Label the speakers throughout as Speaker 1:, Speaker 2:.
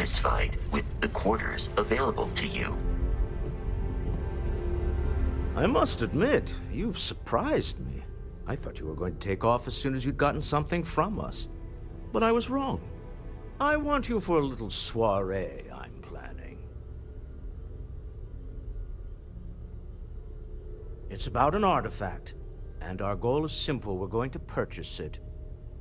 Speaker 1: satisfied with the quarters available to you.
Speaker 2: I must admit, you've surprised me. I thought you were going to take off as soon as you'd gotten something from us. But I was wrong. I want you for a little soiree I'm planning. It's about an artifact, and our goal is simple. We're going to purchase it.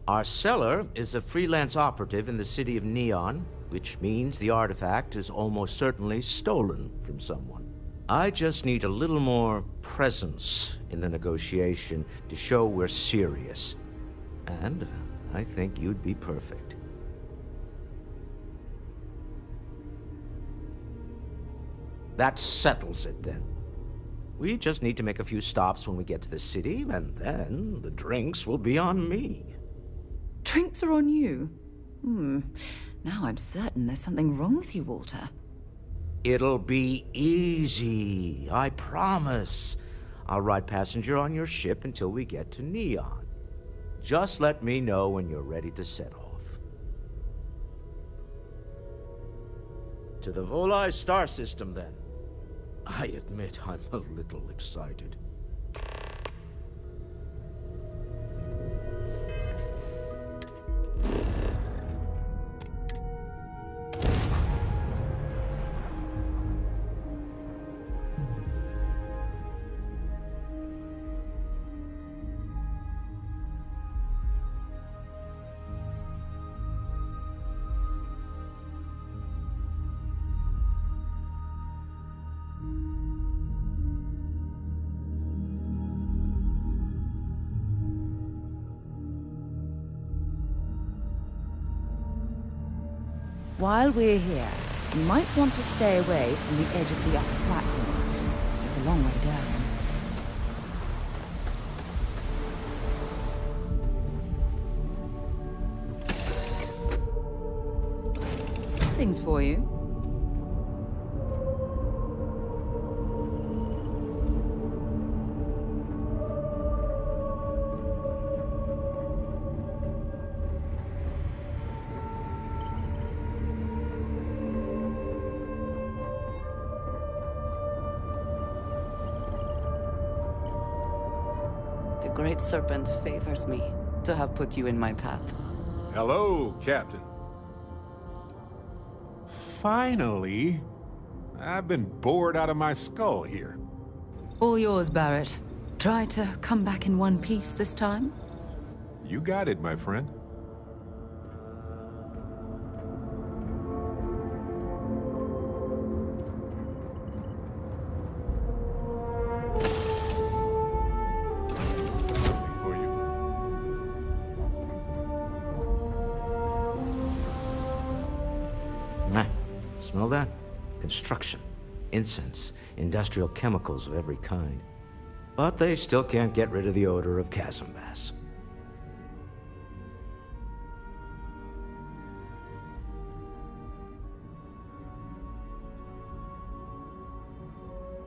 Speaker 2: Our seller is a freelance operative in the city of Neon, which means the artifact is almost certainly stolen from someone. I just need a little more presence in the negotiation to show we're serious. And I think you'd be perfect. That settles it then. We just need to make a few stops when we get to the city, and then the drinks will be on me.
Speaker 3: Drinks are on you? Hmm. Now I'm certain there's something wrong with you, Walter.
Speaker 2: It'll be easy, I promise. I'll ride passenger on your ship until we get to Neon. Just let me know when you're ready to set off. To the Volii star system, then. I admit I'm a little excited.
Speaker 3: While we're here, you might want to stay away from the edge of the upper platform. It's a long way down. Things for you.
Speaker 4: Serpent favors me to have put you in my path.
Speaker 5: Hello, Captain. Finally. I've been bored out of my skull here.
Speaker 3: All yours, Barrett. Try to come back in one piece this time?
Speaker 5: You got it, my friend.
Speaker 2: Construction, incense, industrial chemicals of every kind. But they still can't get rid of the odor of Chasmbass.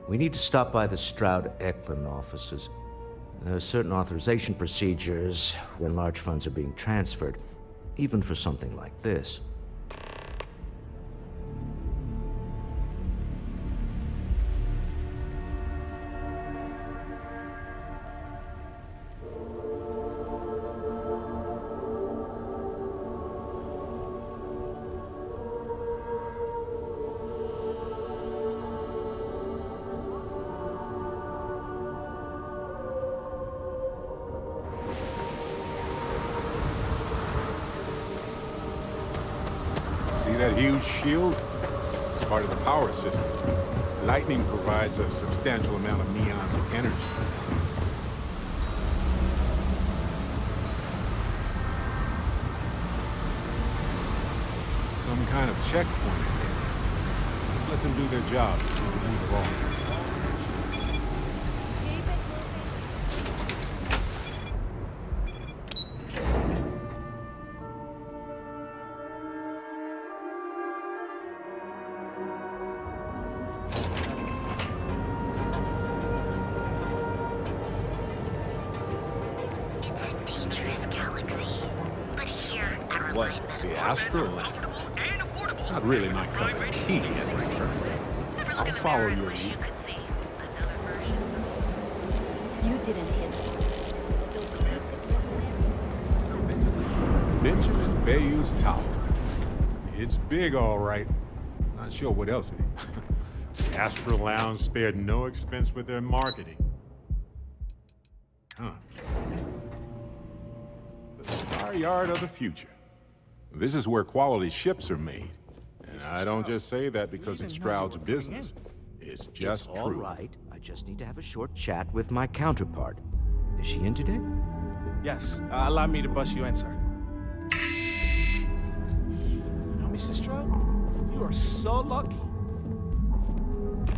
Speaker 2: We need to stop by the Stroud Eklund offices. There are certain authorization procedures when large funds are being transferred, even for something like this.
Speaker 5: Astro? Not really my cup of tea, as it were. I'll
Speaker 6: look in the
Speaker 5: follow your lead.
Speaker 6: you could see another version.
Speaker 7: You didn't hit. Those ridiculous names.
Speaker 5: Benjamin Bayu's Tower. It's big, all right. Not sure what else it is. the Astral Lounge spared no expense with their marketing. Huh. The Star Yard of the future. This is where quality ships are made. And I don't just say that because it's Stroud's business. It's just
Speaker 2: All
Speaker 5: true.
Speaker 2: right. I just need to have a short chat with my counterpart. Is she in today?
Speaker 8: Yes, uh, allow me to bust you in, sir. You know, Mr. Stroud, you are so lucky.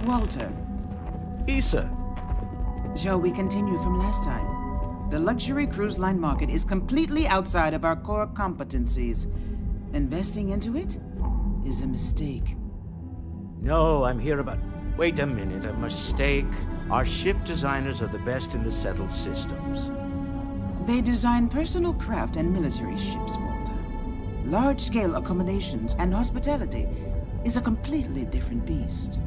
Speaker 9: Walter,
Speaker 8: Issa,
Speaker 9: shall we continue from last time? The luxury cruise line market is completely outside of our core competencies. Investing into it is a mistake.
Speaker 2: No, I'm here about. Wait a minute, a mistake. Our ship designers are the best in the settled systems.
Speaker 9: They design personal craft and military ships, Walter. Large scale accommodations and hospitality is a completely different beast.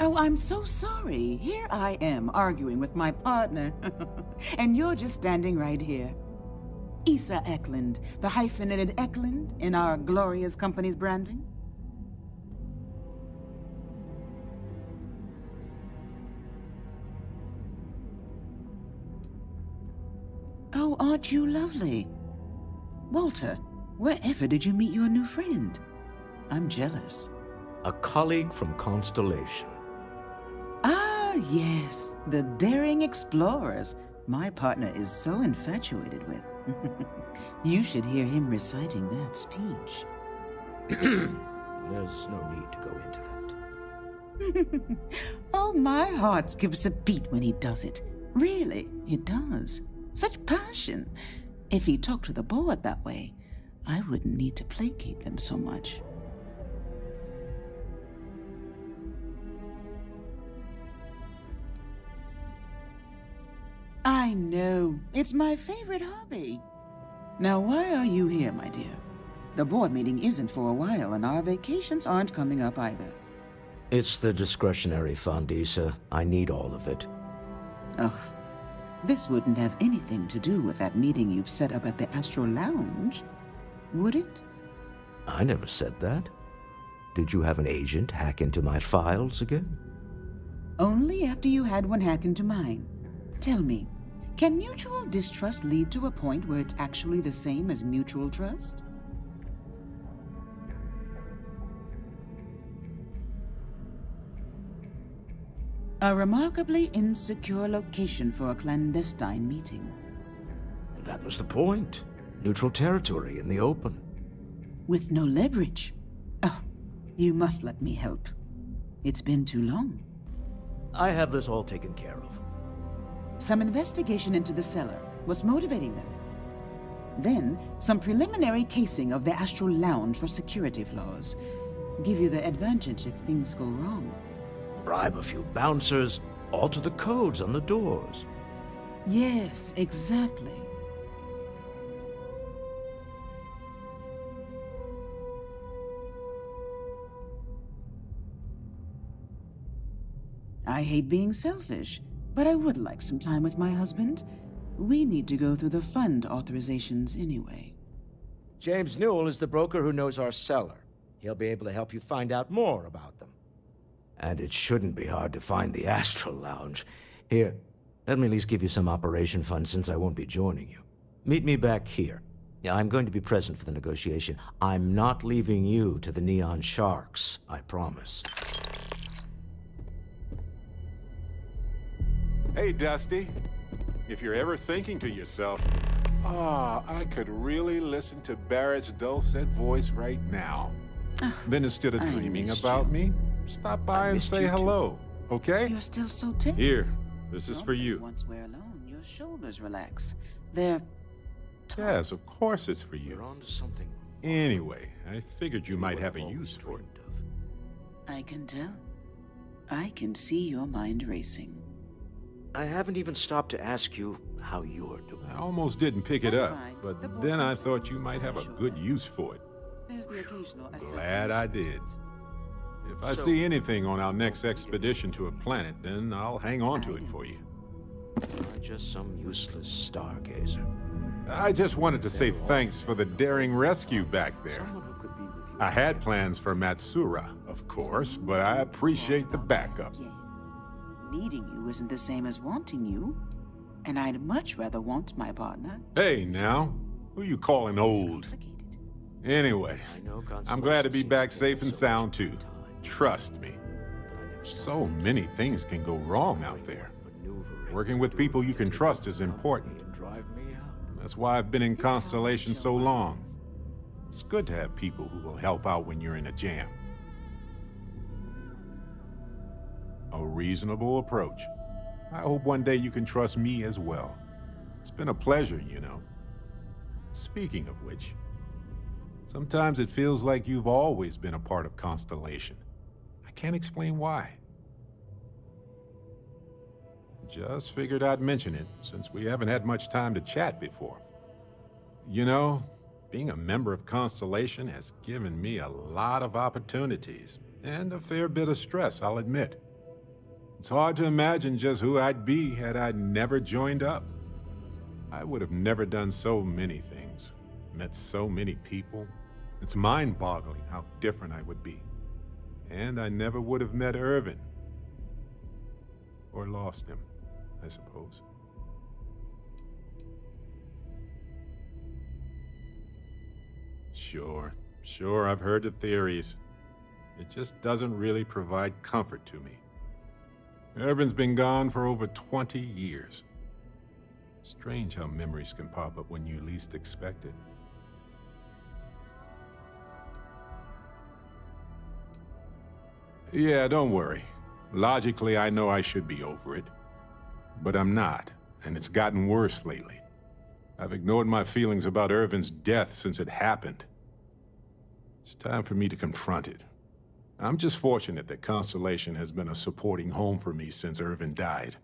Speaker 9: Oh, I'm so sorry. Here I am arguing with my partner. and you're just standing right here. Issa Eklund, the hyphenated Eklund in our glorious company's branding. Oh, aren't you lovely? Walter, wherever did you meet your new friend? I'm jealous.
Speaker 2: A colleague from Constellation.
Speaker 9: Ah, yes, the daring explorers my partner is so infatuated with. you should hear him reciting that speech.
Speaker 2: There's no need to go into that.
Speaker 9: oh, my heart skips a beat when he does it. Really, it does. Such passion. If he talked to the board that way, I wouldn't need to placate them so much. I know. It's my favorite hobby. Now, why are you here, my dear? The board meeting isn't for a while, and our vacations aren't coming up either.
Speaker 2: It's the discretionary fund, Issa. I need all of it.
Speaker 9: Oh, this wouldn't have anything to do with that meeting you've set up at the Astral Lounge, would it?
Speaker 2: I never said that. Did you have an agent hack into my files again?
Speaker 9: Only after you had one hack into mine. Tell me, can mutual distrust lead to a point where it's actually the same as mutual trust? A remarkably insecure location for a clandestine meeting.
Speaker 2: That was the point. Neutral territory in the open.
Speaker 9: With no leverage. Oh, you must let me help. It's been too long.
Speaker 2: I have this all taken care of.
Speaker 9: Some investigation into the seller. What's motivating them? Then, some preliminary casing of the Astral Lounge for security flaws. Give you the advantage if things go wrong.
Speaker 2: Bribe a few bouncers, alter the codes on the doors.
Speaker 9: Yes, exactly. I hate being selfish, but I would like some time with my husband. We need to go through the fund authorizations anyway.
Speaker 2: James Newell is the broker who knows our seller. He'll be able to help you find out more about them. And it shouldn't be hard to find the Astral Lounge. Here, let me at least give you some operation funds since I won't be joining you. Meet me back here. I'm going to be present for the negotiation. I'm not leaving you to the Neon Sharks, I promise.
Speaker 5: Hey, Dusty. If you're ever thinking to yourself, ah, I could really listen to Barrett's dulcet voice right now. then instead of
Speaker 9: I
Speaker 5: dreaming about
Speaker 9: you.
Speaker 5: me, stop by and say
Speaker 2: you too.
Speaker 5: hello, okay?
Speaker 9: You're still so tense.
Speaker 5: Here, this is
Speaker 9: Well,
Speaker 5: for you.
Speaker 9: Once we're alone, your shoulders relax. They're taut.
Speaker 5: Yes, of course it's for
Speaker 2: You're
Speaker 5: you.
Speaker 2: on to something.
Speaker 5: Anyway, I figured you might
Speaker 2: I've
Speaker 5: a use for it.
Speaker 2: of.
Speaker 9: I can tell. I can see your mind racing.
Speaker 2: I haven't even stopped to ask you how you're doing.
Speaker 5: I almost didn't pick it up, but
Speaker 9: The
Speaker 5: then I thought you might have a good use for it.
Speaker 9: There's the occasional
Speaker 5: Glad I did. If I
Speaker 2: So-
Speaker 5: see anything on our next expedition to a planet, then I'll hang on to it for you.
Speaker 2: Not just some useless stargazer.
Speaker 5: I just wanted to say thanks for the daring rescue back there.
Speaker 2: Someone who could be with you.
Speaker 5: I had plans for Matsura, of course, but I appreciate the backup.
Speaker 9: Yeah. Needing you isn't the same as wanting you. And I'd much rather want my partner.
Speaker 5: Hey, now, who you calling old? Anyway,
Speaker 2: I know
Speaker 5: I'm glad to be back safe and sound too. Trust me.
Speaker 2: but I never saw
Speaker 5: So many things can go wrong out there. Working with people you can trust is important.
Speaker 8: And drive me out.
Speaker 5: That's why I've been in Constellation so long. It's good to have people who will help out when you're in a jam. A reasonable approach. I hope one day you can trust me as well. It's been a pleasure, you know. Speaking of which, sometimes it feels like you've always been a part of Constellation. I can't explain why. Just figured I'd mention it since we haven't had much time to chat before. You know, being a member of Constellation has given me a lot of opportunities and a fair bit of stress, I'll admit. It's hard to imagine just who I'd be had I never joined up. I would have never done so many things, met so many people. It's mind boggling how different I would be. And I never would have met Irvin. Or lost him, I suppose. Sure, sure, I've heard the theories. It just doesn't really provide comfort to me. Irvin's been gone for over 20 years. Strange how memories can pop up when you least expect it. Yeah, don't worry. Logically, I know I should be over it. But I'm not, and it's gotten worse lately. I've ignored my feelings about Irvin's death since it happened. It's time for me to confront it. I'm just fortunate that Constellation has been a supporting home for me since Irvin died.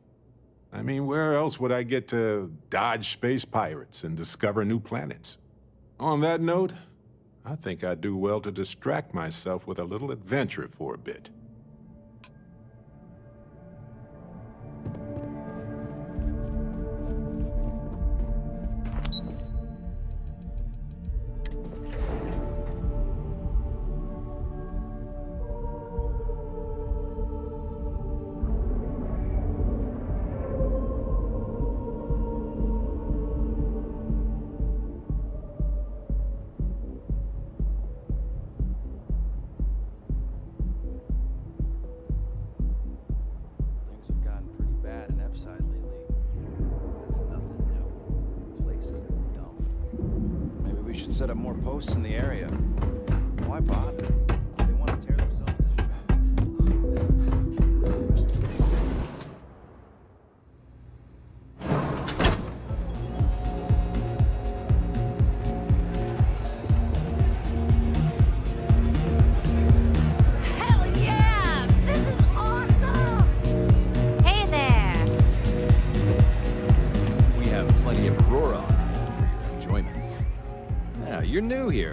Speaker 5: I mean, where else would I get to dodge space pirates and discover new planets? On that note, I think I'd do well to distract myself with a little adventure for a bit.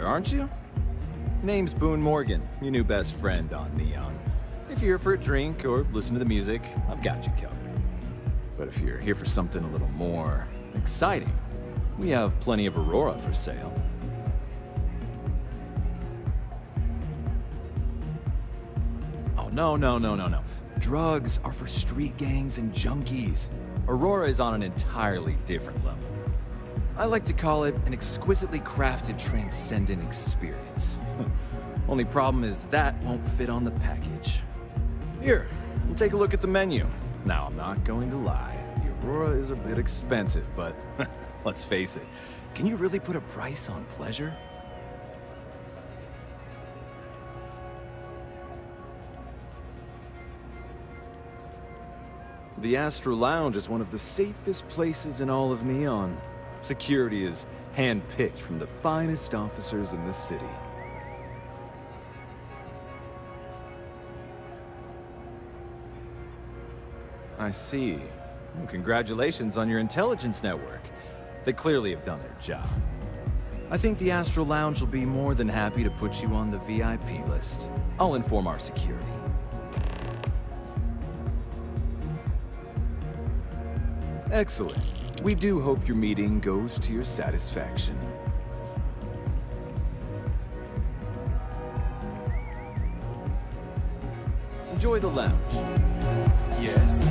Speaker 8: Aren't you? Name's Boone Morgan, your new best friend on Neon. If you're here for a drink or listen to the music, I've got you covered. But if you're here for something a little more exciting, we have plenty of Aurora for sale. Oh, no, no, no, no, no. Drugs are for street gangs and junkies. Aurora is on an entirely different level. I like to call it an exquisitely crafted transcendent experience. Only problem is that won't fit on the package. Here, take a look at the menu. Now, I'm not going to lie, the Aurora is a bit expensive, but let's face it, can you really put a price on pleasure? The Astral Lounge is one of the safest places in all of Neon. Security is handpicked from the finest officers in the city. I see. Congratulations on your intelligence network. They clearly have done their job. I think the Astral Lounge will be more than happy to put you on the VIP list. I'll inform our security. Excellent. We do hope your meeting goes to your satisfaction. Enjoy the lounge. Yes.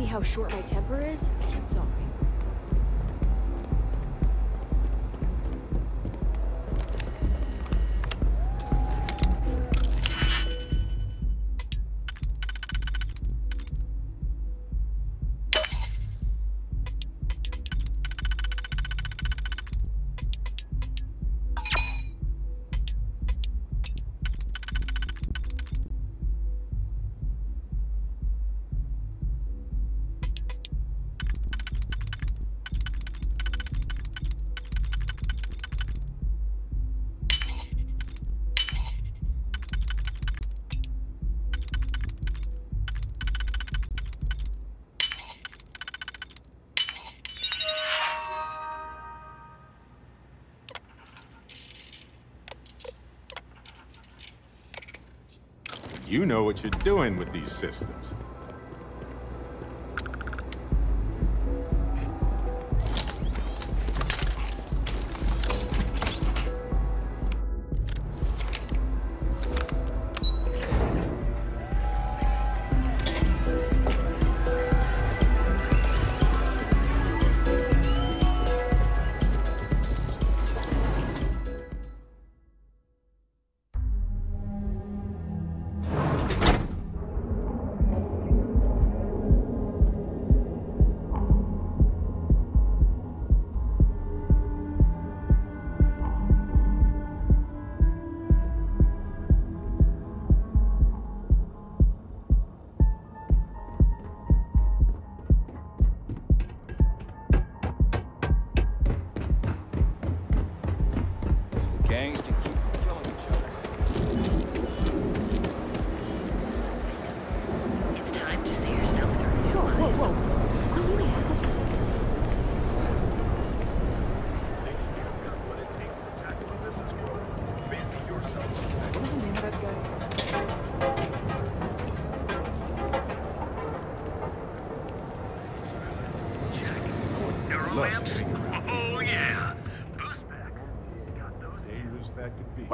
Speaker 10: See how short my temper is,
Speaker 5: You know what you're doing with these systems.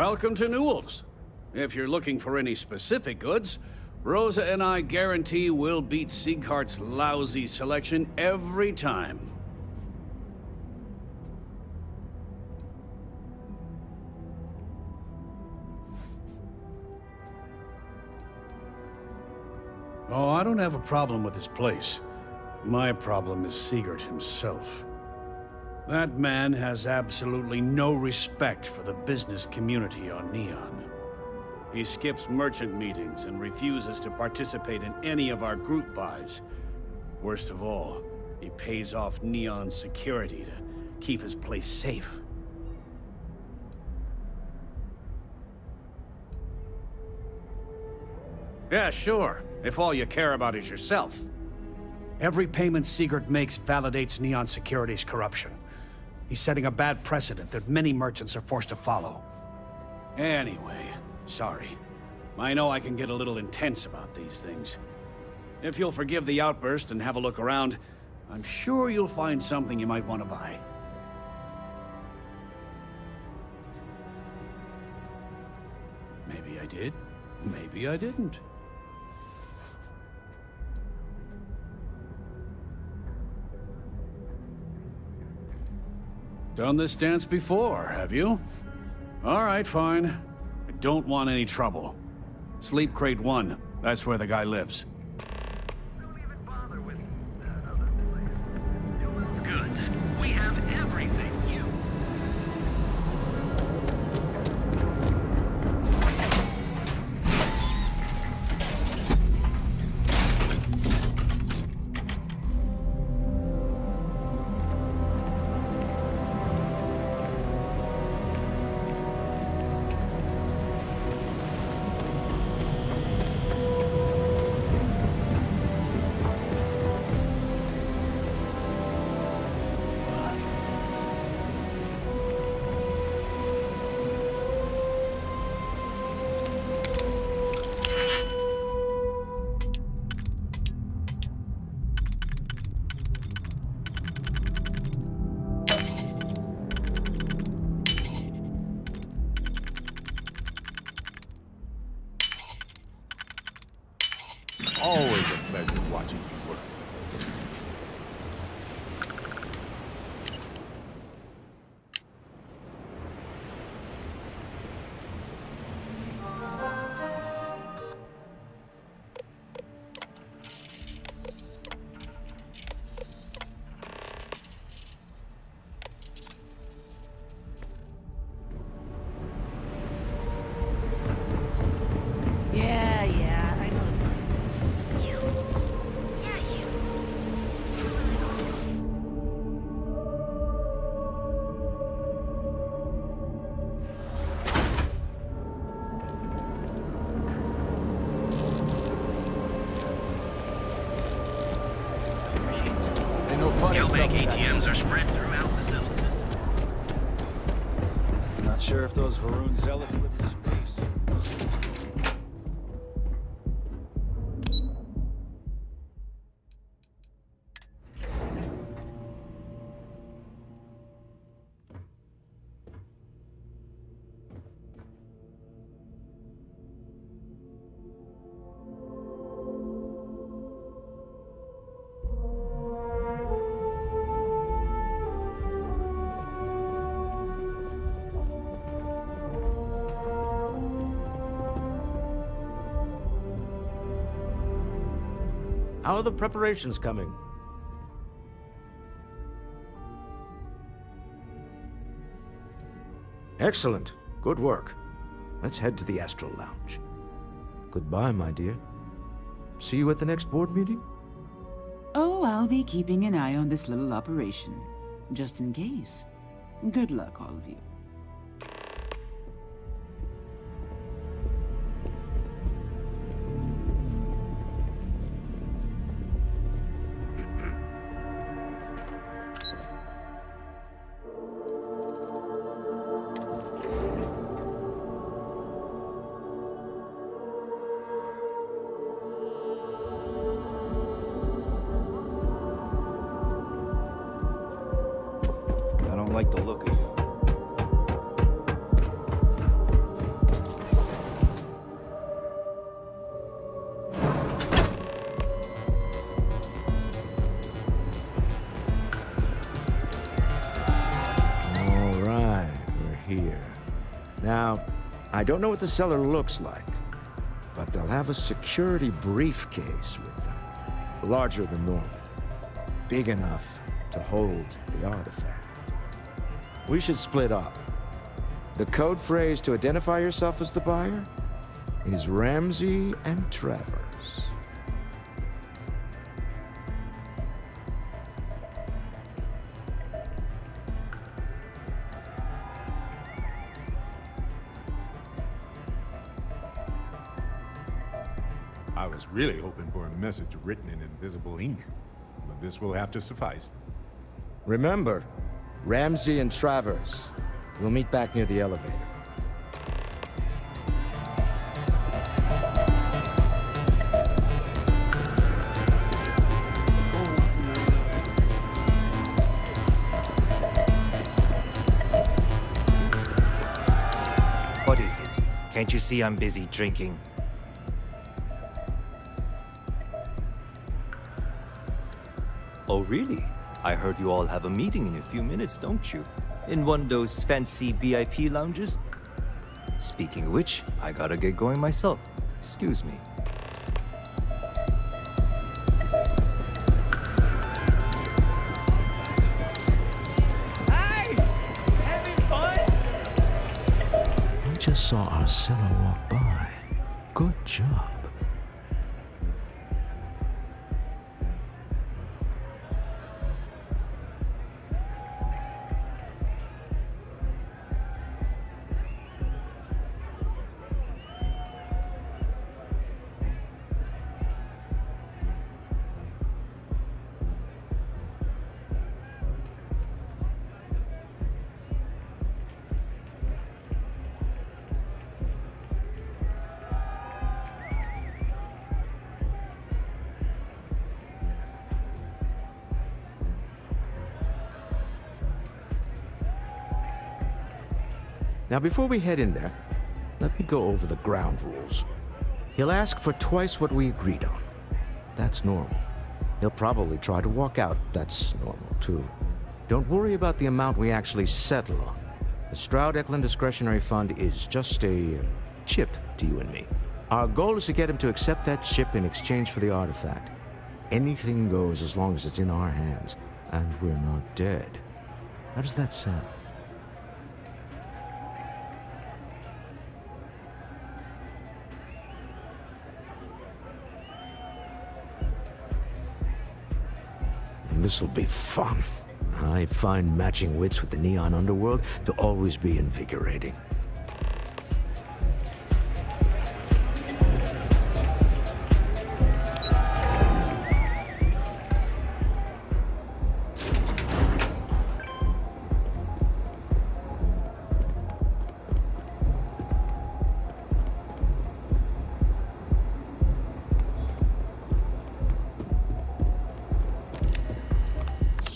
Speaker 11: Welcome to Newell's. If you're looking for any specific goods, Rosa and I guarantee we'll beat Sieghart's lousy selection every time. Oh, I don't have a problem with his place. My problem is Sieghart himself. That man has absolutely no respect for the business community on Neon. He skips merchant meetings and refuses to participate in any of our group buys. Worst of all, he pays off Neon security to keep his place safe. Yeah, sure, if all you care about is yourself. Every payment Sieghart makes validates Neon Security's corruption. He's setting a bad precedent that many merchants are forced to follow. Anyway, sorry. I know I can get a little intense about these things. If you'll forgive the outburst and have a look around, I'm sure you'll find something you might want to buy. Maybe I did, maybe I didn't. Done this dance before, have you? All right, fine. I don't want any trouble. Sleep Crate 1. That's where the guy lives.
Speaker 8: Those Va'ruun zealots
Speaker 2: Are the preparations coming? Excellent. Good work. Let's head to the Astral Lounge. Goodbye, my dear. See you at the next board meeting?
Speaker 9: Oh, I'll be keeping an eye on this little operation, just in case. Good luck, all of you.
Speaker 8: Don't
Speaker 2: know what the seller looks like, but they'll have a security briefcase with them. Larger than normal. Big enough to hold the artifact. We should split up. The code phrase to identify yourself as the buyer is Ramsey and Travers.
Speaker 5: I was really hoping for a message written in invisible ink, but this will have to suffice.
Speaker 2: Remember, Ramsey and Travers. We'll meet back near the elevator.
Speaker 12: What is it? Can't you see I'm busy drinking? Oh, really? I heard you all have a meeting in a few minutes, don't you? In one of those fancy VIP lounges? Speaking of which, I gotta get going myself. Excuse me.
Speaker 13: Hey! Having fun?
Speaker 2: We just saw our seller walk by. Good job. Now, before we head in there, let me go over the ground rules. He'll ask for twice what we agreed on. That's normal. He'll probably try to walk out. That's normal, too. Don't worry about the amount we actually settle on. The Stroud Eklund Discretionary Fund is just a uh, chip to you and me. Our goal is to get him to accept that chip in exchange for the artifact. Anything goes as long as it's in our hands, and we're not dead. How does that sound? This'll be fun. I find matching wits with the neon underworld to always be invigorating.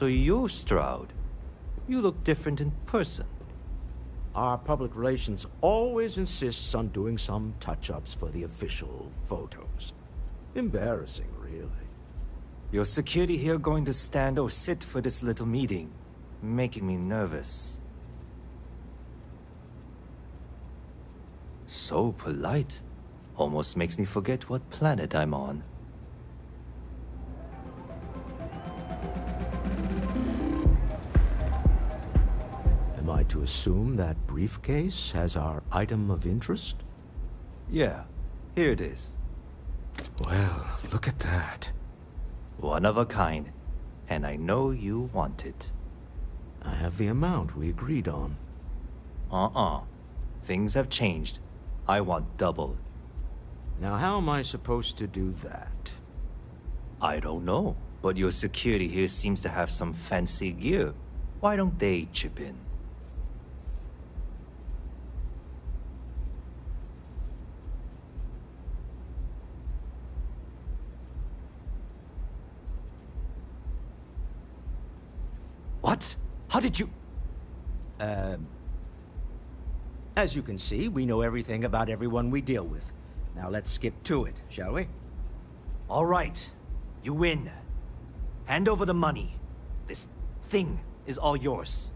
Speaker 12: So you're Stroud. You look different in person.
Speaker 2: Our public relations always insists on doing some touch-ups for the official photos. Embarrassing, really.
Speaker 12: Your security here going to stand or sit for this little meeting, making me nervous. So polite. Almost makes me forget what planet I'm on.
Speaker 2: To assume that briefcase has our item of interest?
Speaker 12: Yeah, here it is.
Speaker 2: Well, look at that.
Speaker 12: One of a kind, and I know you want it.
Speaker 2: I have the amount we agreed on.
Speaker 12: Uh-uh. Things have changed. I want double.
Speaker 2: Now, how am I supposed to do that?
Speaker 12: I don't know, but your security here seems to have some fancy gear. Why don't they chip in?
Speaker 2: What? How did you... Um... As you can see, we know everything about everyone we deal with. Now let's skip to it, shall we?
Speaker 14: All right. You win. Hand over the money. This thing is all yours.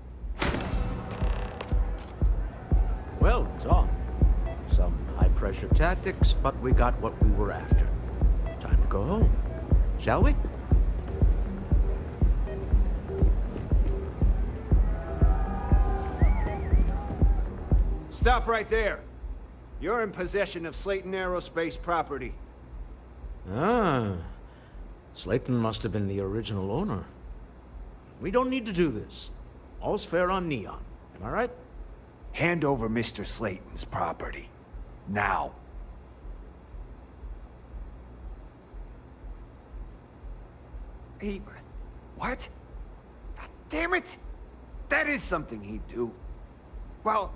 Speaker 2: Well done. Some high-pressure tactics, but we got what we were after. Time to go home, shall we?
Speaker 15: Stop right there. You're in possession of Slayton Aerospace property.
Speaker 2: Ah. Slayton must have been the original owner. We don't need to do this. All's fair on Neon. Am I right?
Speaker 15: Hand over Mr. Slayton's property. Now. He... What? God damn it! That is something he'd do. Well,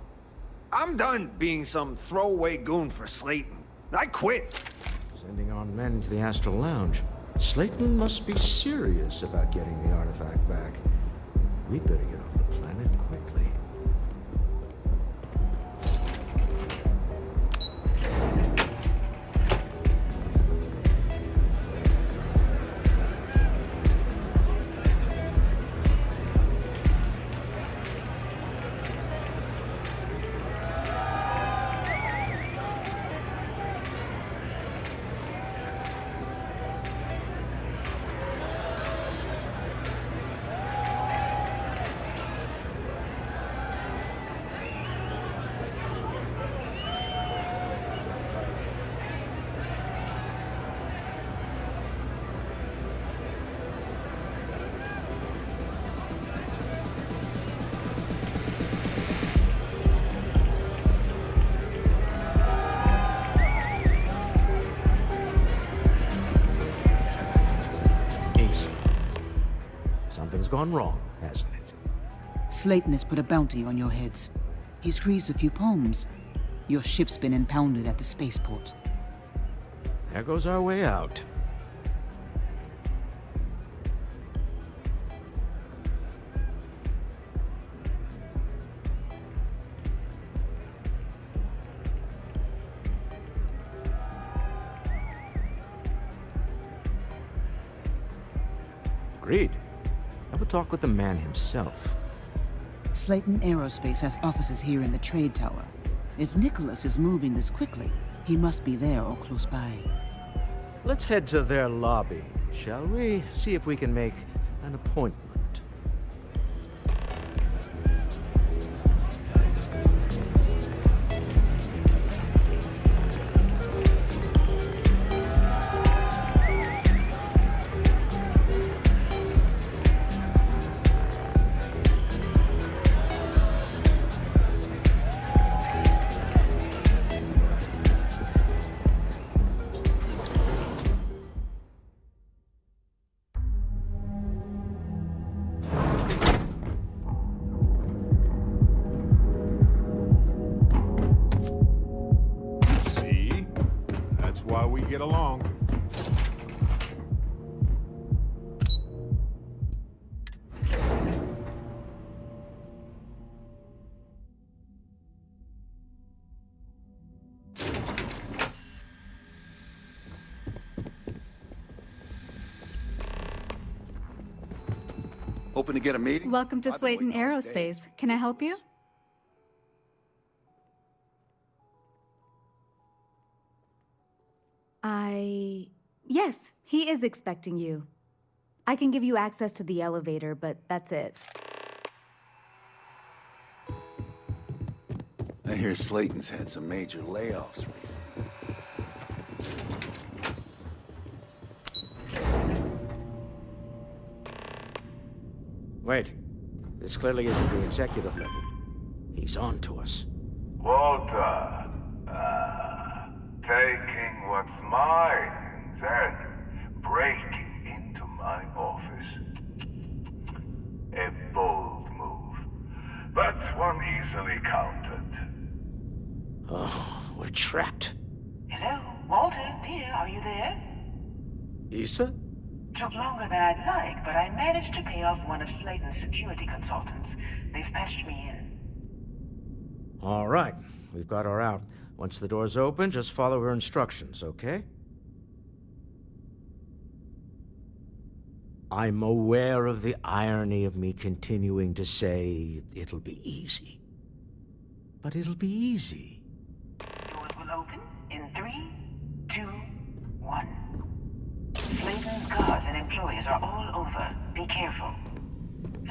Speaker 15: I'm done being some throwaway goon for Slayton. I quit.
Speaker 2: Sending on men to the Astral Lounge. Slayton must be serious about getting the artifact back. We better get off the planet quickly. Gone wrong, hasn't it?
Speaker 9: Slayton has put a bounty on your heads. He's squeezed a few palms. Your ship's been impounded at the spaceport.
Speaker 2: There goes our way out. Talk with the man himself.
Speaker 16: Slayton Aerospace has offices here in the trade tower. If Nicholas is moving this quickly, he must be there or close by.
Speaker 2: Let's head to their lobby, shall we? See if we can make an appointment.
Speaker 15: Hoping to get a meeting?
Speaker 17: Welcome to Slayton Aerospace. Can I help you? I. Yes, he is expecting you. I can give you access to the elevator, but that's it.
Speaker 15: I hear Slayton's had some major layoffs recently.
Speaker 2: Wait. This clearly isn't the executive level. He's on to us.
Speaker 18: Walter, ah, taking what's mine and then breaking into my office. A bold move, but one easily countered.
Speaker 2: Oh, we're trapped.
Speaker 9: Hello, Walter, dear, are you there?
Speaker 2: Issa?
Speaker 9: Took longer than I'd like, but I managed to pay off one of Slayton's security consultants. They've patched me in.
Speaker 2: All right. We've got her out. Once the door's open, just follow her instructions, okay? I'm aware of the irony of me continuing to say it'll be easy. But it'll be easy.
Speaker 9: Doors will open in three, two, one. Guards and employees are all over. Be careful.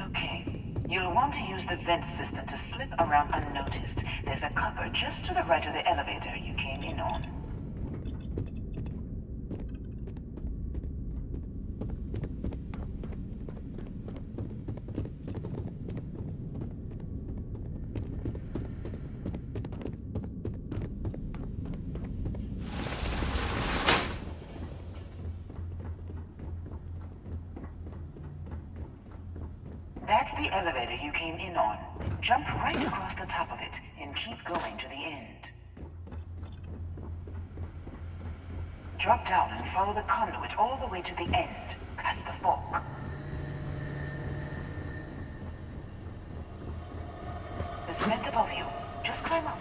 Speaker 9: Okay. You'll want to use the vent system to slip around unnoticed. There's a cupboard just to the right of the elevator you came in on. That's the elevator you came in on. Jump right across the top of it and keep going to the end. Drop down and follow the conduit all the way to the end, as the fork. There's a vent above you. Just climb up.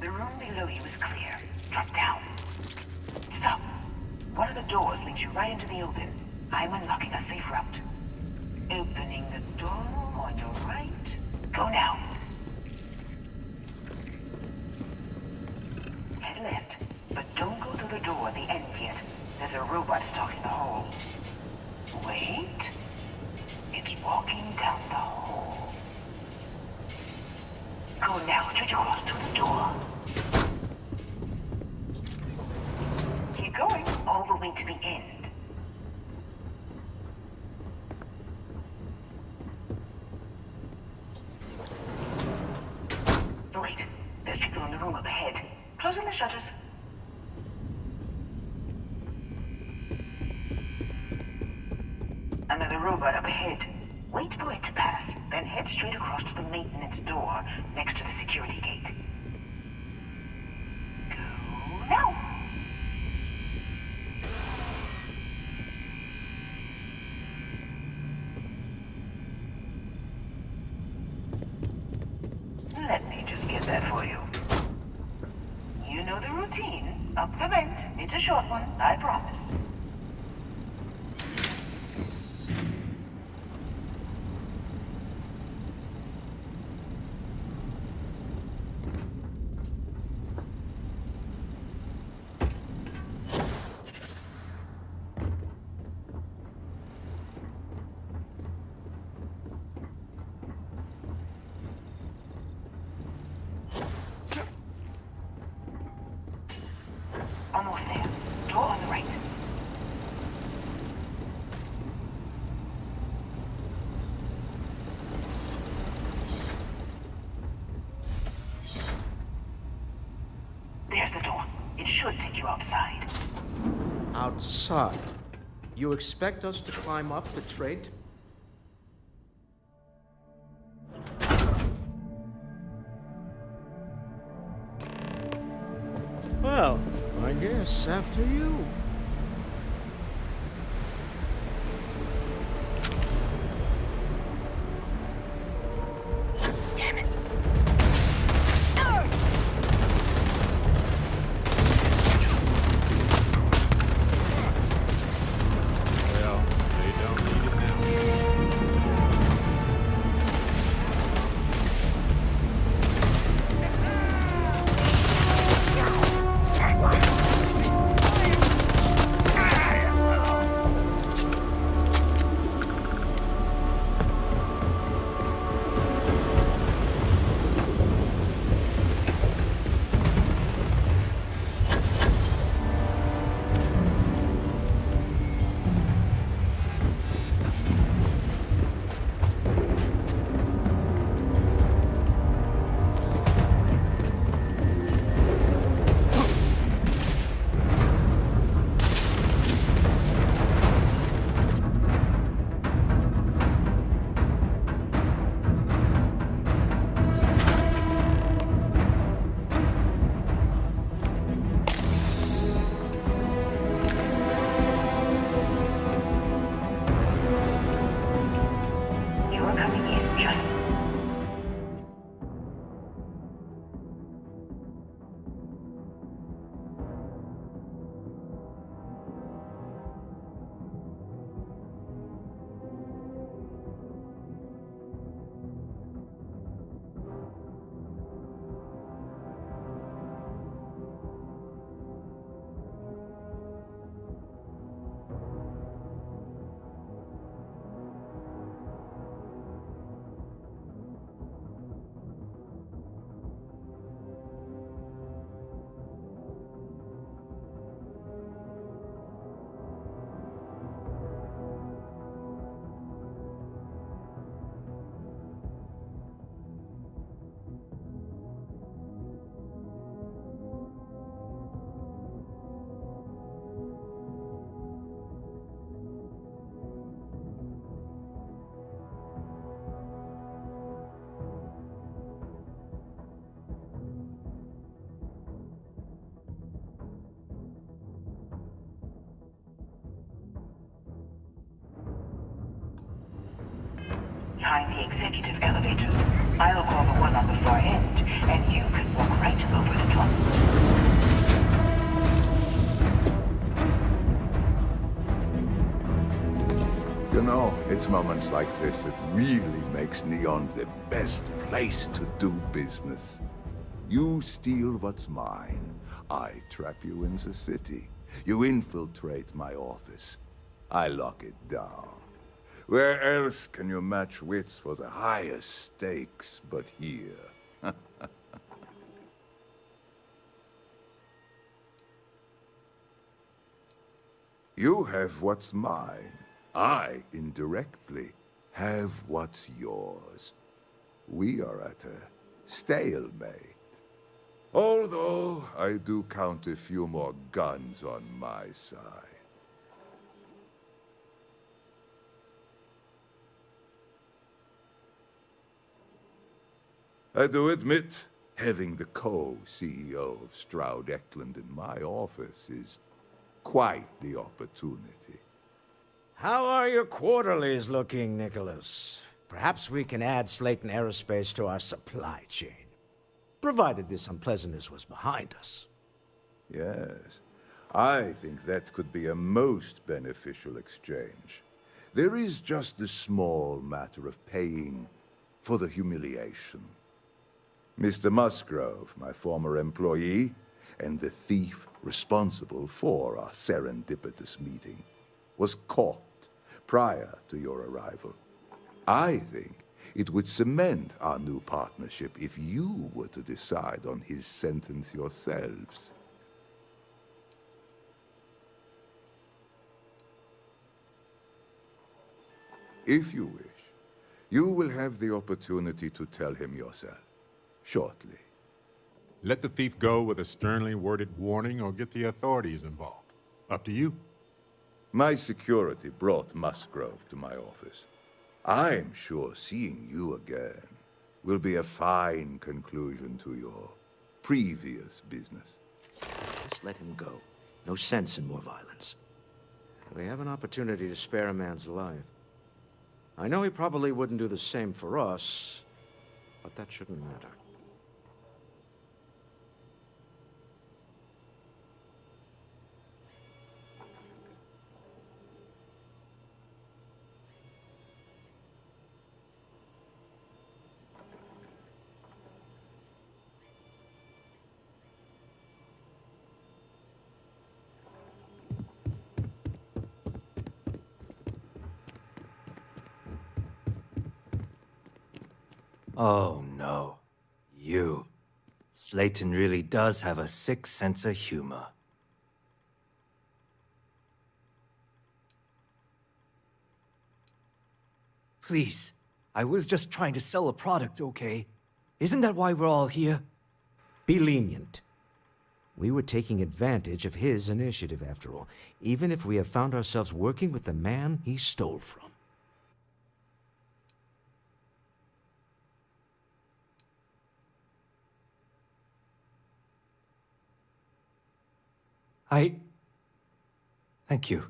Speaker 9: The room below you is clear. Drop down. Stop. One of the doors leads you right into the open. I'm unlocking a safe route. Opening the door on your right. Go now. Left, but don't go through the door at the end yet. There's a robot stalking the hall. Wait. It's walking down the hall. Go now, straight across to the door. Keep going all the way to the end. Wait, there's people in the room up ahead. Closing the shutters. Another robot up ahead. Wait for it to pass, then head straight across to the maintenance door next to the security gate. Go now. Let me just get that for you. know the routine. Up the vent. It's a short one, I promise. Almost there. Door on the right. There's the door. Take you outside.
Speaker 2: Outside? You expect us to climb up the trait? Well, I guess after you.
Speaker 9: Executive elevators. I'll call the one on the far end, and you can walk right over the top.
Speaker 18: You know, it's moments like this that really makes Neon the best place to do business. You steal what's mine. I trap you in the city. You infiltrate my office. I lock it down. Where else can you match wits for the highest stakes but here? you have what's mine. I, indirectly, have what's yours. We are at a stalemate. Although I do count a few more guns on my side. I do admit, having the co-CEO of Stroud Eklund in my office is quite the opportunity.
Speaker 2: How are your quarterlies looking, Nicholas? Perhaps we can add Slayton Aerospace to our supply chain. Provided this unpleasantness was behind us.
Speaker 18: Yes. I think that could be a most beneficial exchange. There is just the small matter of paying for the humiliation. Mr. Musgrove, my former employee, and the thief responsible for our serendipitous meeting, was caught prior to your arrival. I think it would cement our new partnership if you were to decide on his sentence yourselves. If you wish, you will have the opportunity to tell him yourself, shortly.
Speaker 5: Let the thief go with a sternly worded warning or get the authorities involved. Up to you.
Speaker 18: My security brought Musgrove to my office. I'm sure seeing you again will be a fine conclusion to your previous business.
Speaker 2: Just let him go. No sense in more violence. We have an opportunity to spare a man's life. I know he probably wouldn't do the same for us, but that shouldn't matter.
Speaker 12: Oh no. You. Slayton really does have a sick sense of humor. Please, I was just trying to sell a product, okay? Isn't that why we're all here?
Speaker 2: Be lenient. We were taking advantage of his initiative, after all, even if we have found ourselves working with the man he stole from.
Speaker 12: I... Thank you.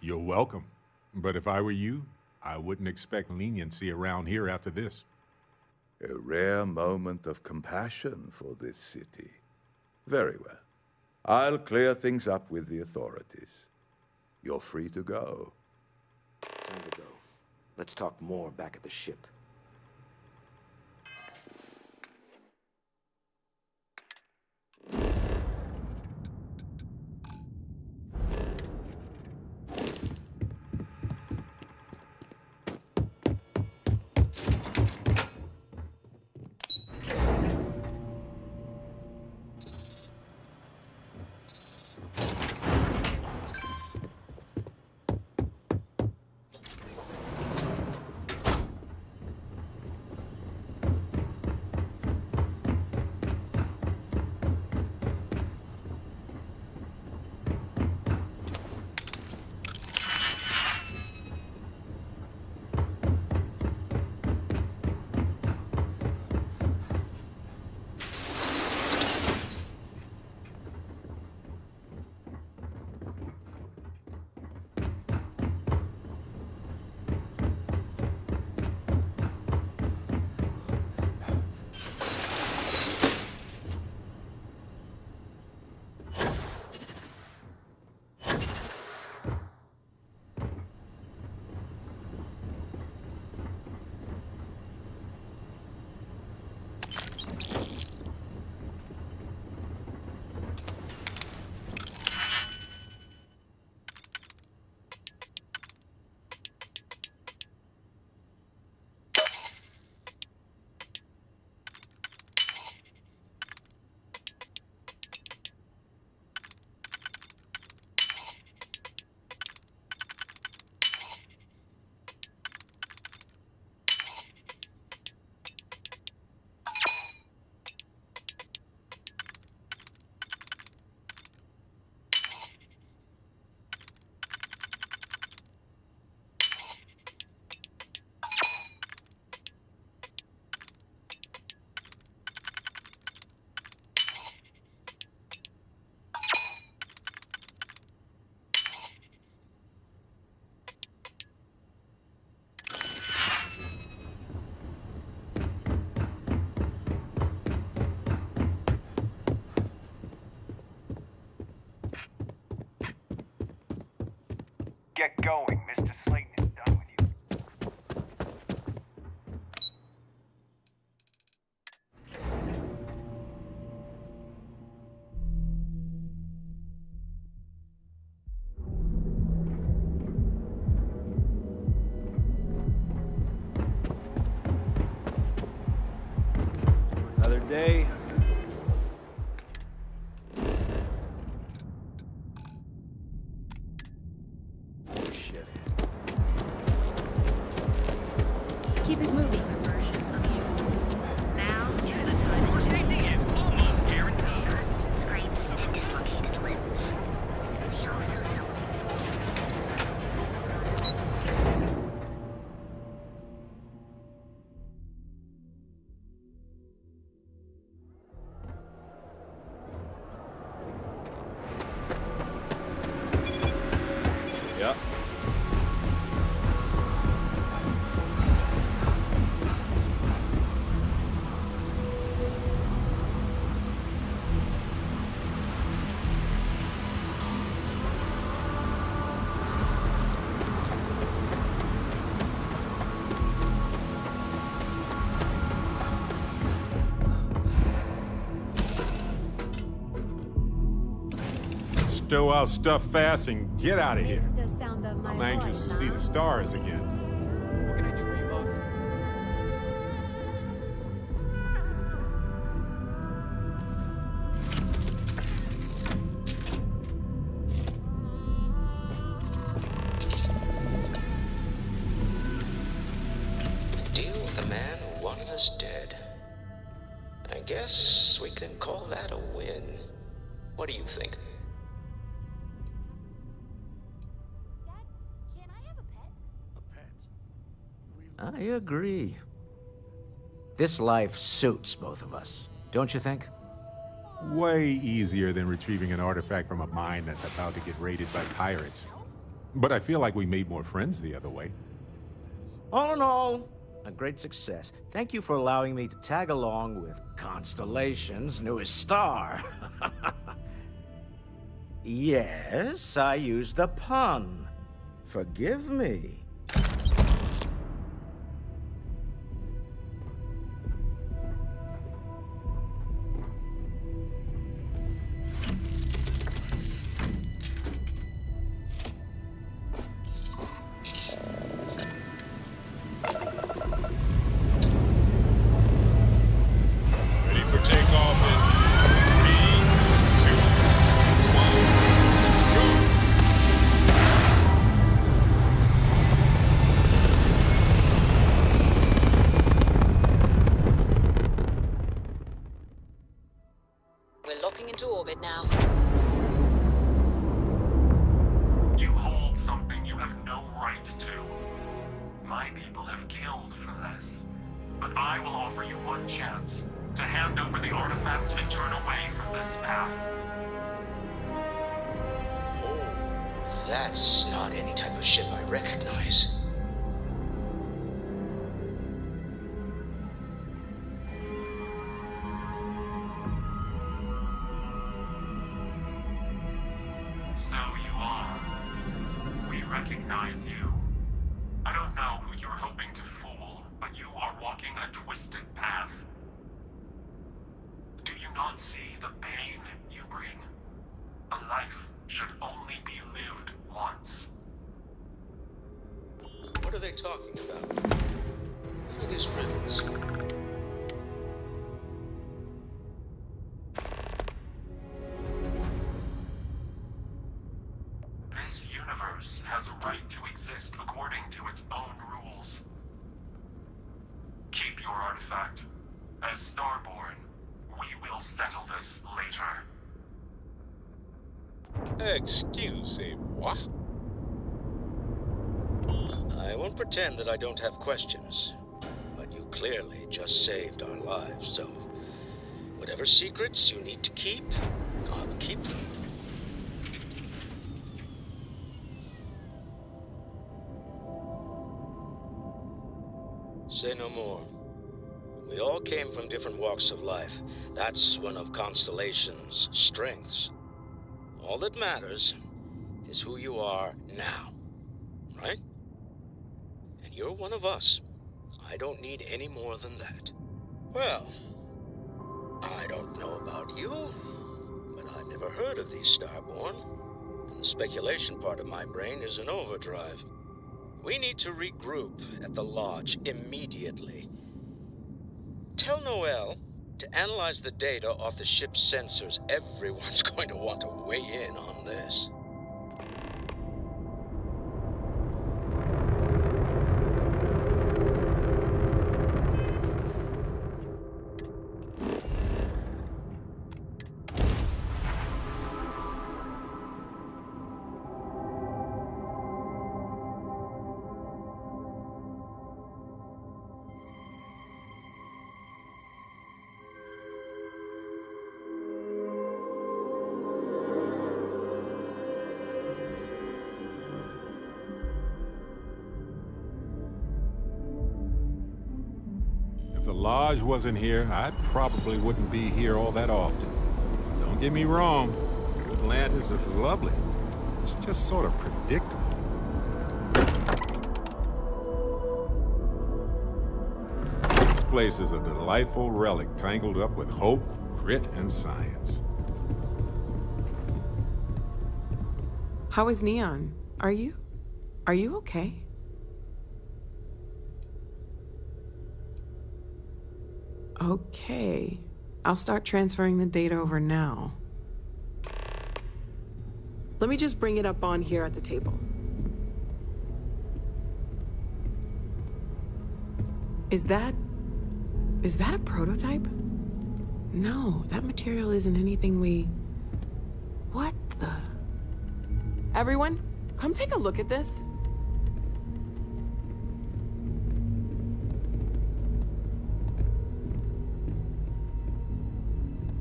Speaker 5: You're welcome. But if I were you, I wouldn't expect leniency around here after this.
Speaker 18: A rare moment of compassion for this city. Very well. I'll clear things up with the authorities. You're free to go.
Speaker 2: Time to go. Let's talk more back at the ship.
Speaker 19: Mr.
Speaker 5: Stow our stuff fast and get out of here.
Speaker 17: of
Speaker 5: I'm anxious to see the stars again.
Speaker 8: What can I do for you, boss?
Speaker 2: Deal with a man who wanted us dead. I guess we can call that a win. What do you think? I agree. This life suits both of us, don't you think?
Speaker 5: Way easier than retrieving an artifact from a mine that's about to get raided by pirates. But I feel like we made more friends the other way.
Speaker 2: All in all, a great success. Thank you for allowing me to tag along with Constellation's newest star. yes, I used a pun. Forgive me.
Speaker 19: Don't
Speaker 2: have questions, but you clearly just saved our lives, so whatever secrets you need to keep, I'll keep them. Say no more. We all came from different walks of life. That's one of Constellation's strengths. All that matters is who you are now. right? You're one of us. I don't need any more than that. Well, I don't know about you, but I've never heard of these Starborn. And the speculation part of my brain is in overdrive. We need to regroup at the lodge immediately. Tell Noel to analyze the data off the ship's sensors. Everyone's going to want to weigh in on this.
Speaker 5: Lodge wasn't here, I probably wouldn't be here all that often. Don't get me wrong, Atlantis is lovely. It's just sort of predictable. This place is a delightful relic tangled up with hope, grit, and science.
Speaker 20: How is Neon? Are you? Are you okay? Okay. I'll start transferring the data over now. Let me just bring it up on here at the table. Is that... Is that a prototype? No, that material isn't anything we... What the... Everyone, come take a look at this.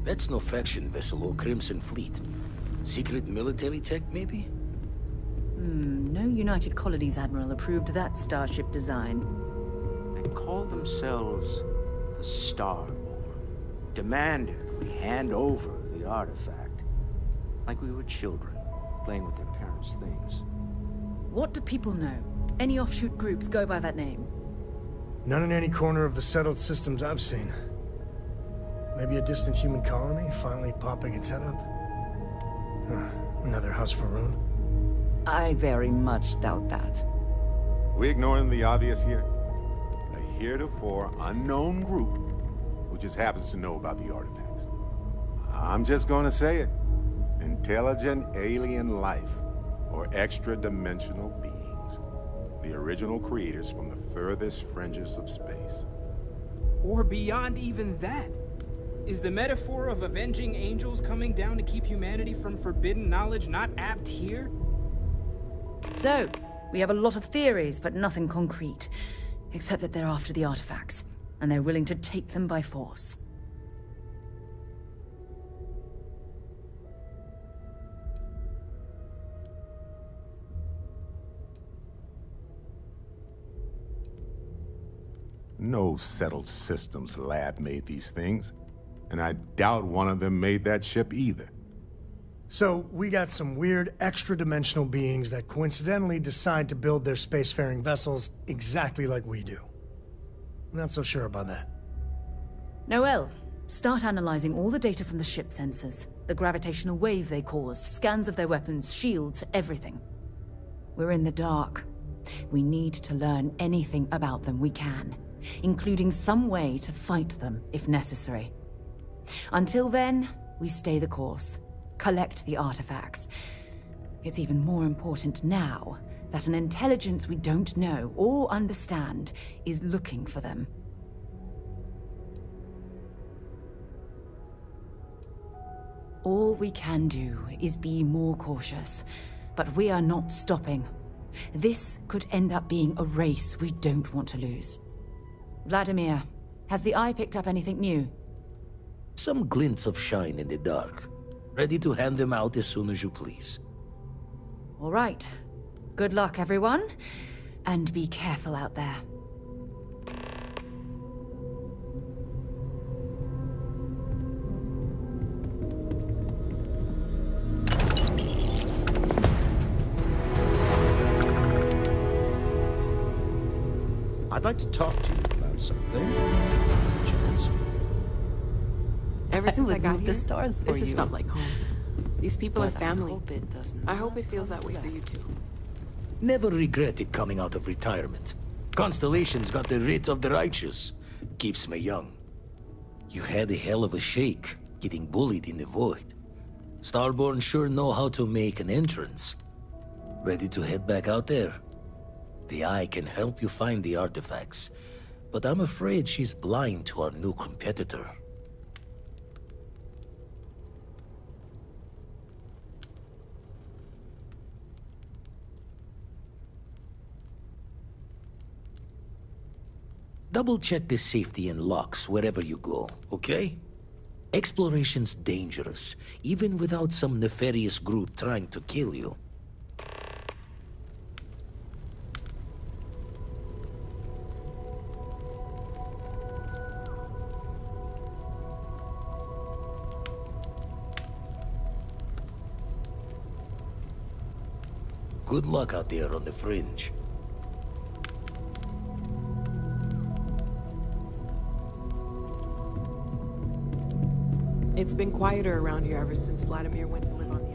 Speaker 21: That's no faction vessel or Crimson Fleet. Secret military tech, maybe?
Speaker 3: Hmm, no United Colonies Admiral approved that starship design.
Speaker 2: They call themselves the Starborn. Demanded we hand over the artifact. Like we were children, playing with their parents' things.
Speaker 3: What do people know? Any offshoot groups go by that name?
Speaker 22: None in any corner of the settled systems I've seen. Maybe a distant human colony finally popping its head up? Huh, another house Va'ruun?
Speaker 3: I very much doubt that.
Speaker 5: We ignoring the obvious here? A heretofore unknown group who just happens to know about the artifacts. I'm just gonna say it. Intelligent alien life, or extra-dimensional beings. The original creators from the furthest fringes of space.
Speaker 13: Or beyond even that. Is the metaphor of avenging angels coming down to keep humanity from forbidden knowledge not apt here?
Speaker 3: So, we have a lot of theories, but nothing concrete. Except that they're after the artifacts, and they're willing to take them by force.
Speaker 5: No settled systems lab made these things. And I doubt one of them made that ship either.
Speaker 22: So, we got some weird extra-dimensional beings that coincidentally decide to build their spacefaring vessels exactly like we do. Not so sure about that.
Speaker 3: Noel, start analyzing all the data from the ship sensors. The gravitational wave they caused, scans of their weapons, shields, everything. We're in the dark. We need to learn anything about them we can, including some way to fight them if necessary. Until then, we stay the course, collect the artifacts. It's even more important now that an intelligence we don't know or understand is looking for them. All we can do is be more cautious, but we are not stopping. This could end up being a race we don't want to lose. Vladimir, has the Eye picked up anything new?
Speaker 21: Some glints of shine in the dark. Ready to hand them out as soon as you please.
Speaker 3: All right. Good luck, everyone. And be careful out there.
Speaker 2: I'd like to talk to you about something. Chance.
Speaker 20: Ever since I
Speaker 23: would
Speaker 20: got
Speaker 23: move
Speaker 20: here,
Speaker 23: the stars for
Speaker 20: this has
Speaker 23: you.
Speaker 20: felt like home. These people
Speaker 23: But
Speaker 20: are
Speaker 23: I
Speaker 20: family.
Speaker 23: hope it doesn't.
Speaker 20: I hope it feels that way for you too.
Speaker 21: Never regretted coming out of retirement. Constellation's got the writ of the righteous. Keeps me young. You had a hell of a shake, getting bullied in the void. Starborn sure know how to make an entrance. Ready to head back out there? The Eye can help you find the artifacts, but I'm afraid she's blind to our new competitor. Double check the safety and locks wherever you go, okay? Exploration's dangerous, even without some nefarious group trying to kill you. Good luck out there on the fringe.
Speaker 20: It's been quieter around here ever since Vladimir went to live on the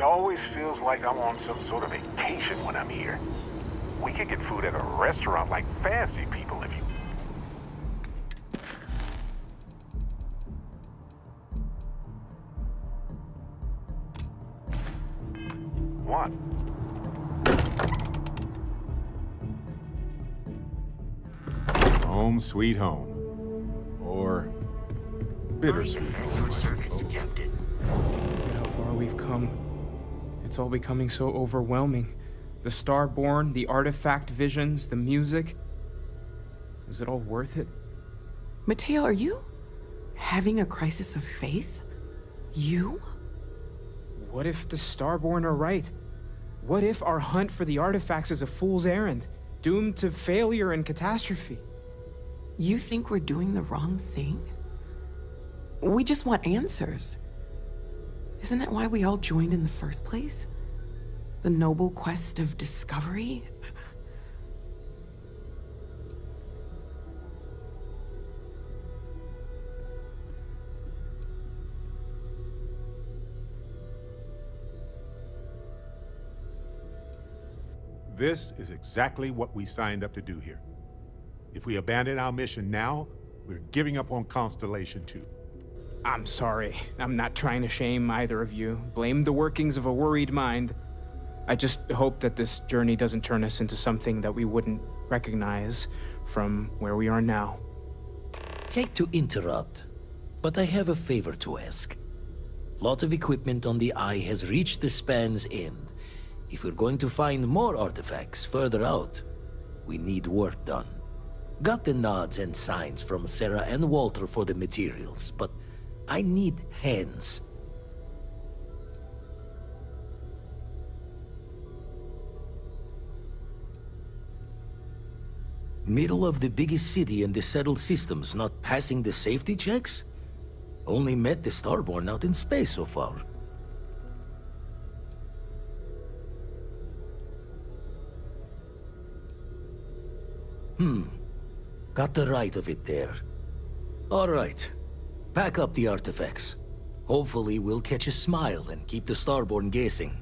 Speaker 5: It always feels like I'm on some sort of vacation when I'm here. We could get food at a restaurant like fancy people if you... Want.
Speaker 19: Home sweet home. Or bittersweet.
Speaker 13: It's all becoming so overwhelming. The Starborn, the artifact visions, the music. Is it all worth it?
Speaker 20: Matteo, are you having a crisis of faith? You?
Speaker 13: What if the Starborn are right? What if our hunt for the artifacts is a fool's errand, doomed to failure and catastrophe?
Speaker 20: You think we're doing the wrong thing? We just want answers. Isn't that why we all joined in the first place? The noble quest of discovery?
Speaker 5: This is exactly what we signed up to do here. If we abandon our mission now, we're giving up on Constellation 2.
Speaker 13: I'm sorry. I'm not trying to shame either of you. Blame the workings of a worried mind. I just hope that this journey doesn't turn us into something that we wouldn't recognize from where we are now.
Speaker 21: Hate to interrupt, but I have a favor to ask. Lot of equipment on the Eye has reached the span's end. If we're going to find more artifacts further out, we need work done. Got the nods and signs from Sarah and Walter for the materials, but I need hands. Middle of the biggest city in the settled systems, not passing the safety checks? Only met the Starborn out in space so far. Hmm. Got the right of it there. All right. Pack up the artifacts. Hopefully we'll catch a smile and keep the Starborn guessing.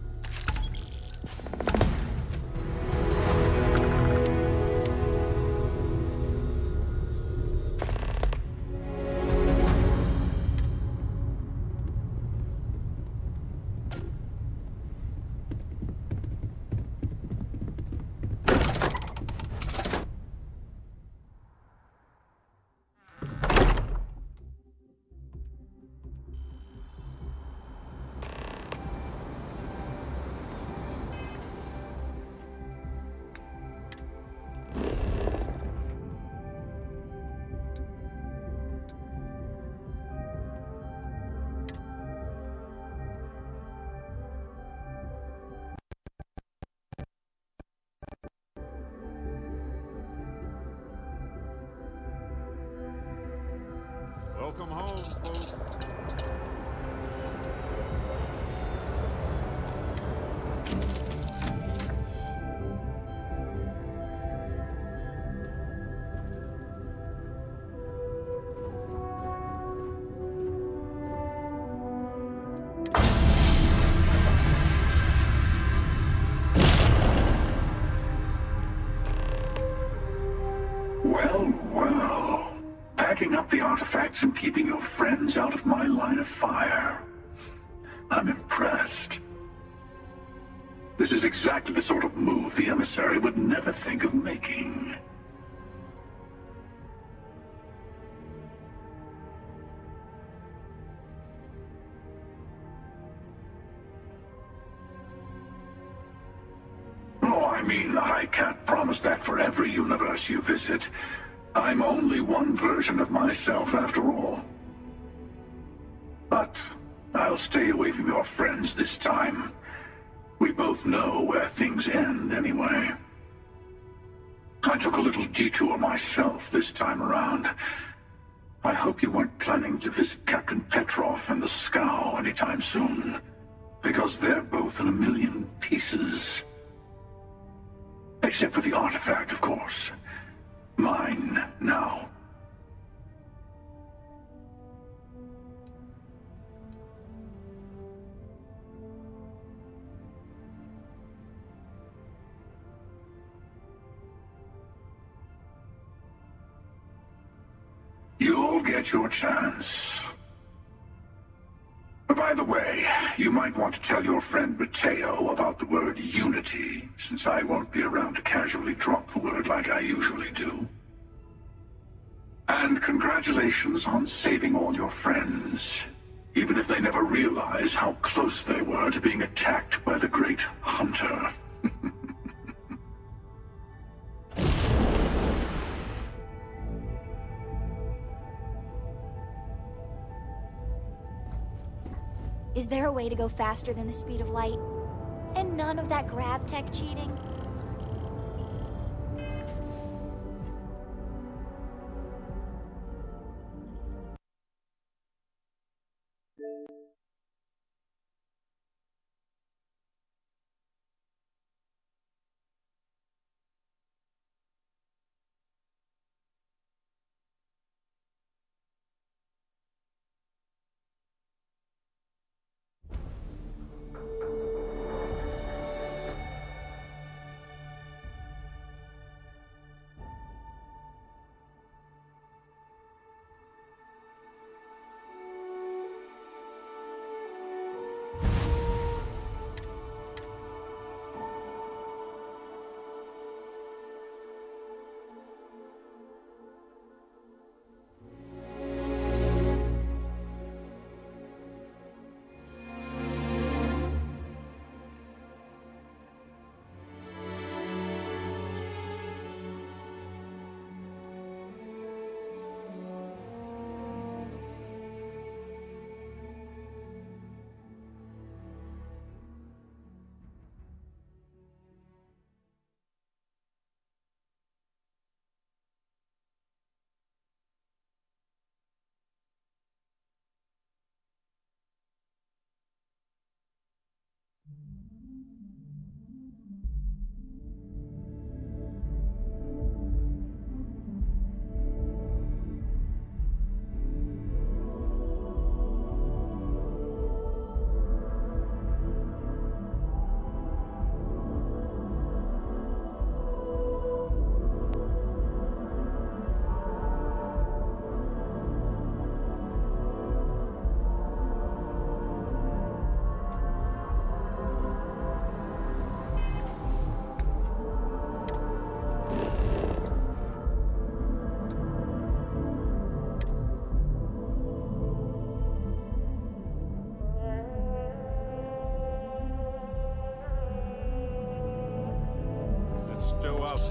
Speaker 24: I took a little detour myself this time around. I hope you weren't planning to visit Captain Petrov and the Scow anytime soon. Because they're both in a million pieces. Except for the artifact, of course. Mine now. You'll get your chance. By the way, you might want to tell your friend Matteo about the word unity, since I won't be around to casually drop the word like I usually do. And congratulations on saving all your friends. even if they never realize how close they were to being attacked by the Great Hunter.
Speaker 6: Is there a way to go faster than the speed of light? And none of that grav tech cheating?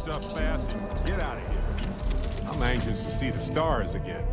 Speaker 5: Stuff fast and get out of here. I'm anxious to see the stars again.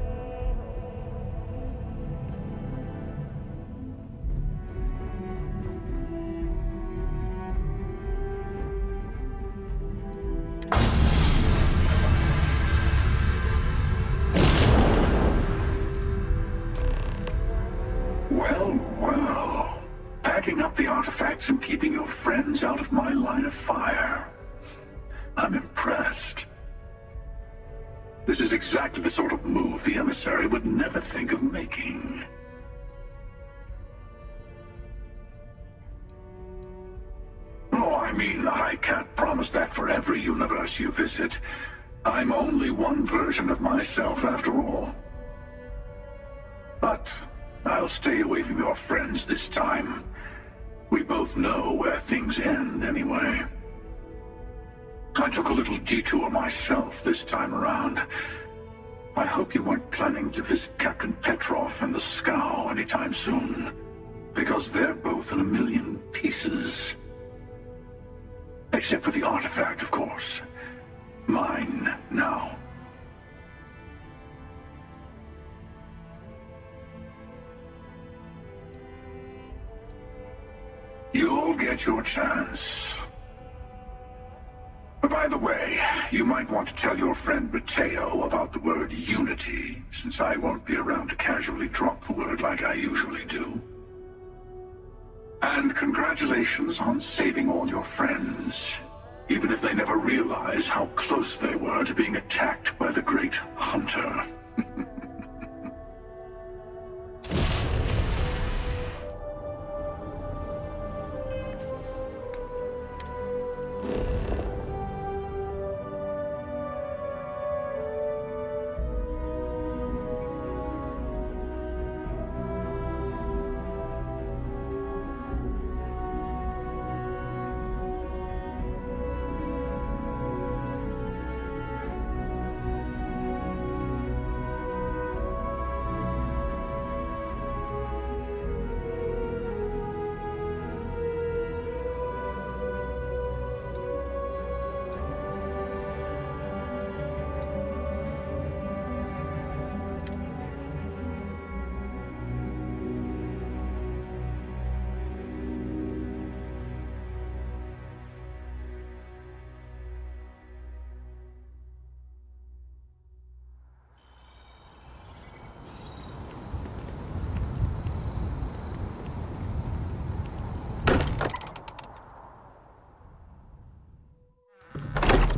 Speaker 24: Mean, I can't promise that for every universe you visit. I'm only one version of myself after all. But I'll stay away from your friends this time. We both know where things end anyway. I took a little detour myself this time around. I hope you weren't planning to visit Captain Petrov and the Scow anytime soon. Because they're both in a million pieces. Except for the artifact, of course. Mine, now. You'll get your chance. By the way, you might want to tell your friend Matteo about the word unity, since I won't be around to casually drop the word like I usually do. And congratulations on saving all your friends, even if they never realize how close they were to being attacked by the Great Hunter.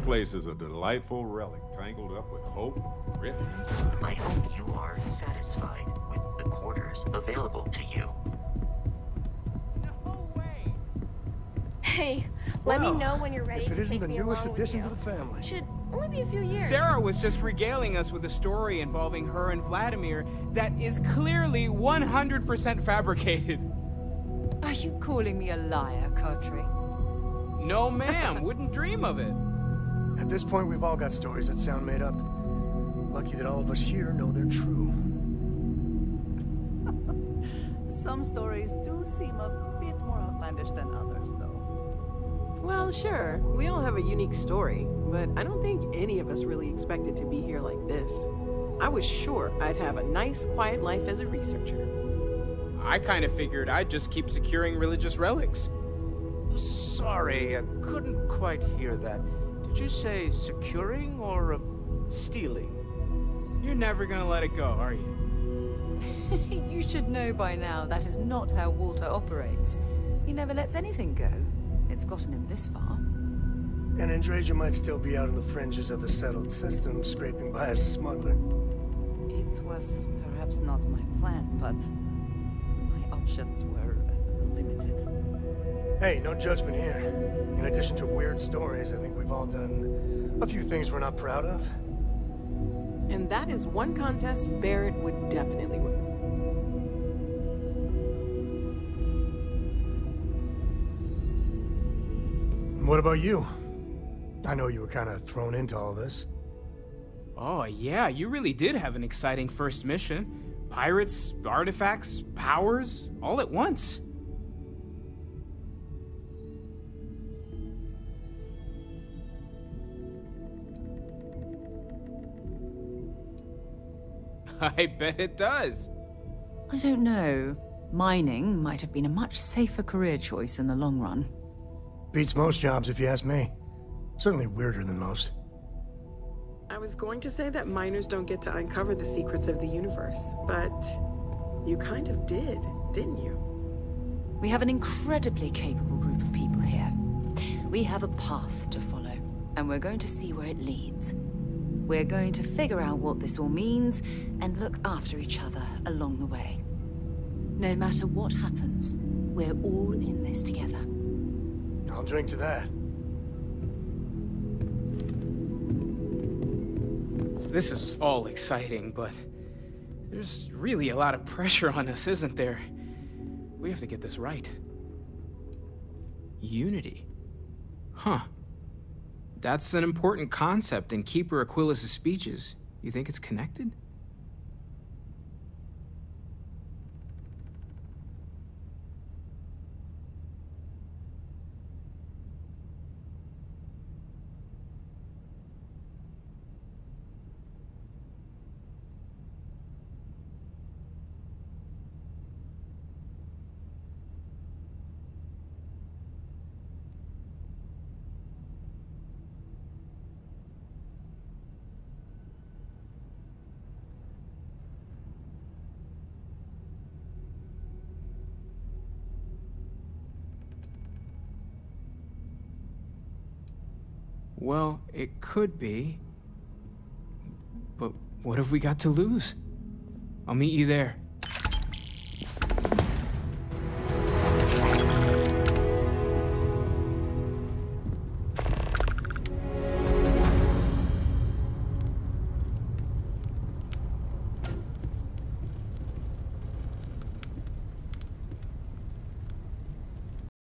Speaker 5: place is a delightful relic tangled up with hope, grit, and science.
Speaker 25: I hope you are satisfied with the quarters available to you.
Speaker 26: Hey, let
Speaker 22: Well,
Speaker 26: me know when you're ready
Speaker 22: if it
Speaker 26: to
Speaker 22: isn't
Speaker 26: take
Speaker 22: the
Speaker 26: me
Speaker 22: newest
Speaker 26: along with
Speaker 22: addition to the family.
Speaker 26: Should only be a few years.
Speaker 13: Sarah was just regaling us with a story involving her and Vladimir that is clearly 100% fabricated.
Speaker 3: Are you calling me a liar, Cartry?
Speaker 13: No, ma'am. Wouldn't dream of it.
Speaker 22: At this point, we've all got stories that sound made up. Lucky that all of us here know they're true.
Speaker 27: Some stories do seem a bit more outlandish than others, though.
Speaker 20: Well, sure, we all have a unique story, but I don't think any of us really expected to be here like this. I was sure I'd have a nice, quiet life as a researcher.
Speaker 13: I kind of figured I'd just keep securing religious relics.
Speaker 2: Sorry, I couldn't quite hear that. Did you say securing or uh, stealing?
Speaker 13: You're never gonna let it go, are you?
Speaker 3: you should know by now that is not how Walter operates. He never lets anything go. It's gotten him this far.
Speaker 22: And Andreja might still be out on the fringes of the settled system, scraping by as a smuggler.
Speaker 27: It was perhaps not my plan, but my options were limited.
Speaker 22: Hey, no judgment here. In addition to weird stories, I think we've all done a few things we're not proud of.
Speaker 20: And that is one contest Barrett would definitely win.
Speaker 22: What about you? I know you were kind of thrown into all this.
Speaker 13: Oh, yeah, you really did have an exciting first mission. Pirates, artifacts, powers, all at once. I bet it does.
Speaker 3: I don't know. Mining might have been a much safer career choice in the long run.
Speaker 22: Beats most jobs, if you ask me. Certainly weirder than most.
Speaker 20: I was going to say that miners don't get to uncover the secrets of the universe, but you kind of did, didn't you?
Speaker 3: We have an incredibly capable group of people here. We have a path to follow, and we're going to see where it leads. We're going to figure out what this all means and look after each other along the way. No matter what happens, we're all in this together.
Speaker 22: I'll drink to that.
Speaker 13: This is all exciting, but there's really a lot of pressure on us, isn't there? We have to get this right. Unity. Huh. That's an important concept in Keeper Aquilus' speeches. You think it's connected? Well, it could be. But what have we got to lose? I'll meet you there.